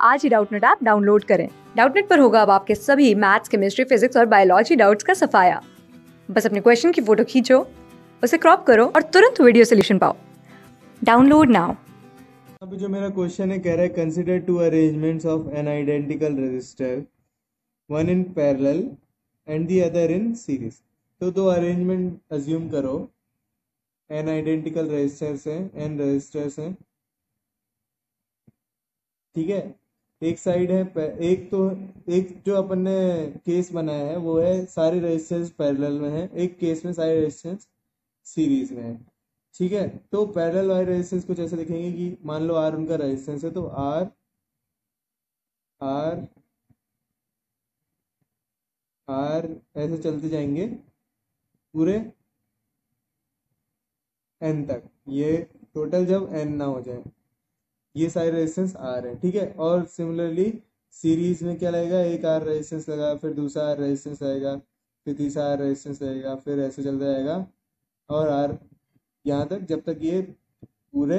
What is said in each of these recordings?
आज ही Doubtnut app download करें। डाउटनेट पर होगा अब आपके सभी मैथ्स केमिस्ट्री फिजिक्स और बायोलॉजी डाउट्स का सफाया। बस अपने क्वेश्चन की फ़ोटो खींचो, उसे क्रॉप करो और तुरंत वीडियो सोल्यूशन पाओ। डाउनलोड नाउ अभी जो मेरा क्वेश्चन है, कह रहा है consider two arrangements of N identical resistor one in parallel and the other in series तो दो अरेंजमेंट अज्यूम करो। एन आइडेंटिकल रजिस्टर्स हैं एन रजिस्टर्स हैं। ठीक है? एक साइड है एक तो एक जो अपन ने केस बनाया है, वो है सारे रजिस्टेंस पैरेलल में है। एक केस में सारे रजिस्टेंस सीरीज़ में है। ठीक है? तो पैरेलल वाले रेजिस्टेंस कुछ ऐसे लिखेंगे कि मान लो आर उनका रेजिस्टेंस है तो आर आर आर ऐसे चलते जाएँगे पूरे एन तक। ये टोटल जब एन ना हो जाए। ये सारे रेजिस्टेंस आर हैं, ठीक है? और सिमिलरली सीरीज़ में क्या लगेगा? एक आर रेजिस्टेंस लगा, फिर दूसरा आर रेजिस्टेंस लगेगा, फिर तीसरा आर रेजिस्टेंस लगेगा, फिर ऐसे चलता जाएगा। और आर यहाँ तक, जब तक ये पूरे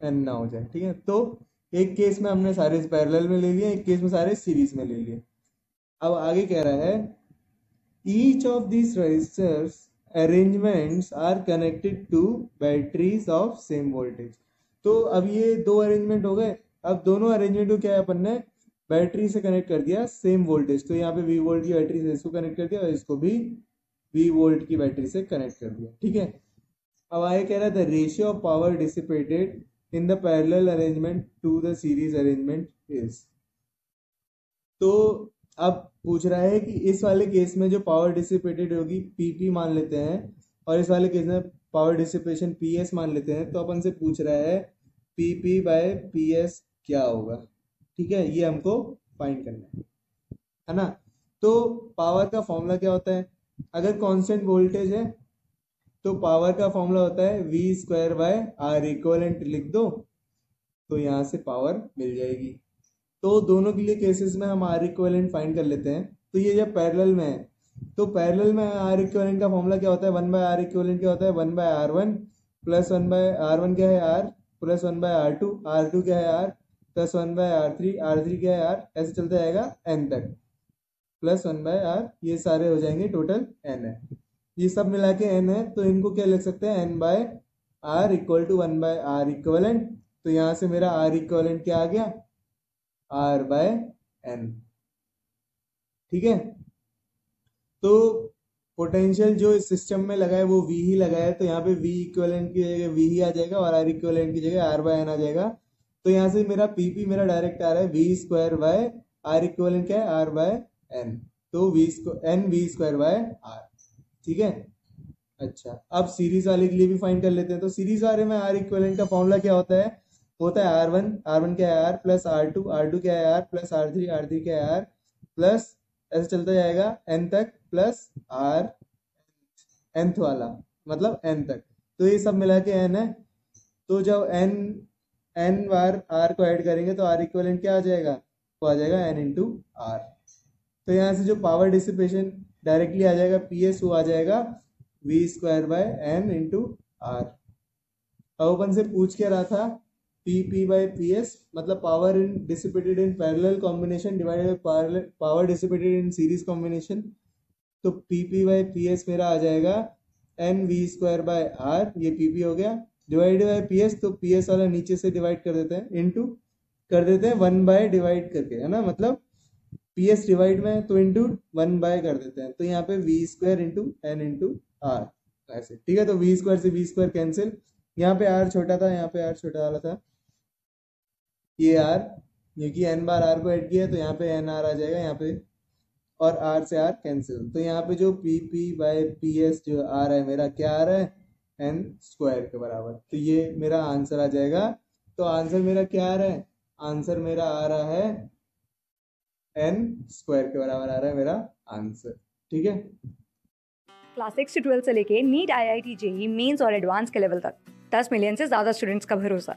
एन ना हो जाए, ठीक है? तो एक केस में हमने सारे पैरेलल में ले लिए, एक केस में सारे सीरीज़ में ले लिए। अब आगे कह रहा है each of this resistors arrangements are connected to batteries of same voltage तो अब ये दो अरेंजमेंट हो गए। अब दोनों अरेंजमेंट को क्या है अपन ने बैटरी से कनेक्ट कर दिया सेम वोल्टेज तो यहाँ पे वी वोल्ट की बैटरी से इसको कनेक्ट कर दिया और इसको भी वी वोल्ट की बैटरी से कनेक्ट कर दिया। ठीक है? अब आगे कह रहा था ratio of power dissipated in the parallel arrangement to the series arrangement is तो अब पूछ रहा है कि इस वाले केस में जो पावर डिसिपेटेड होगी पीपी मान लेते हैं, और इस वाले केस में पावर डिसिपेशन पीएस मान लेते हैं तो अपन से पूछ रहा है P P by P S क्या होगा? ठीक है, ये हमको फाइंड करना है। है ना? तो पावर का फॉर्मूला क्या होता है? अगर कांस्टेंट वोल्टेज है तो पावर का फॉर्मूला होता है V square by R equivalent लिख दो तो यहाँ से पावर मिल जाएगी। तो दोनों के लिए केसेस में हम आर इक्वलेंट फाइंड कर लेते हैं। तो ये जब पैरेलल में है तो पैरेलल में आर इक्वलेंट का फॉर्मूला क्या होता है? वन बाय आर इक्वलेंट क्या होता है? One by R one plus one by R one क्या है? R plus one by R two R two क्या है R plus one by R three R three क्या है आर ऐसे चलता जाएगा एन तक। प्लस वन बाय आर, ये सारे हो जाएँगे टोटल एन है। ये सब मिला के एन है तो इनको क्या लिख सकते हैं? N by R equal to one by R equivalent. तो यहाँ से मेरा आर इक्वलेंट क्या आ गया? आर बाय एन ठीक है? तो पोटेंशियल जो इस सिस्टम में लगा है वो वी ही लगा है तो यहाँ पे वी इक्वलेंट की जगह वी ही आ जाएगा और आर इक्वलेंट की जगह आर बाय एन आ जाएगा। तो यहाँ से मेरा पीपी मेरा डायरेक्ट आ रहा है V square by R equivalent क्या है? आर बाय एन तो V N V square by R ठीक है? अच्छा अब सीरीज़ वाले के लिए भी फाइंड कर लेते हैं। तो सीरीज़ वाले में आर इक्वलेंट का फॉर्मूला क्या होता है? होता है आर वन आर वन क्या है? R plus R two R two क्या है? R plus R three R three क्या है? आर प्लस ऐसे चलता जाएगा एन तक प्लस आर एंथ वाला मतलब एन तक। तो ये सब मिला के एन है। तो जब एन एन बार आर को ऐड करेंगे तो आर इक्वलेंट क्या आ जाएगा? वो आ जाएगा एन इंटू आर तो यहाँ से जो पावर डिसिपेशन डायरेक्टली आ जाएगा पी एस वो आ जाएगा V square by N into R अब अपन से पूछ के रहा था P P by P S मतलब power in dissipated in parallel combination divided by power dissipated in series combination तो P P by P S मेरा आ जाएगा N V square by R ये पी पी हो गया। डिवाइडेड बाई पी एस तो P S वाला नीचे से डिवाइड कर देते हैं इनटू कर देते हैं वन बाय डिवाइड करके, है ना? मतलब पी एस डिवाइड में तो इंटू वन बाय कर देते हैं। तो यहाँ पे V square into N into R ऐसे। ठीक है? तो वी स्क्वायर से वी स्क्वायर कैंसिल यहाँ पे आर छोटा था, यहाँ पे आर छोटा वाला था। ये आर क्योंकि एन बार आर को ऐड किया तो यहाँ पे एन आर आ जाएगा, यहाँ पे, और आर से आर कैंसिल तो यहाँ पे जो P P by P S जो आ रहा है, मेरा क्या आ रहा है? एन स्क्वायर के बराबर. तो ये मेरा आंसर आ जाएगा. तो आंसर मेरा क्या आ रहा है? आंसर मेरा आ रहा है एन स्क्वायर के बराबर आ रहा है मेरा आंसर ठीक है? क्लास सिक्स से ट्वेल्थ से लेके NEET I I T JEE Mains और एडवांस के लेवल तक. दस मिलियन से ज़्यादा स्टूडेंट्स का भरोसा.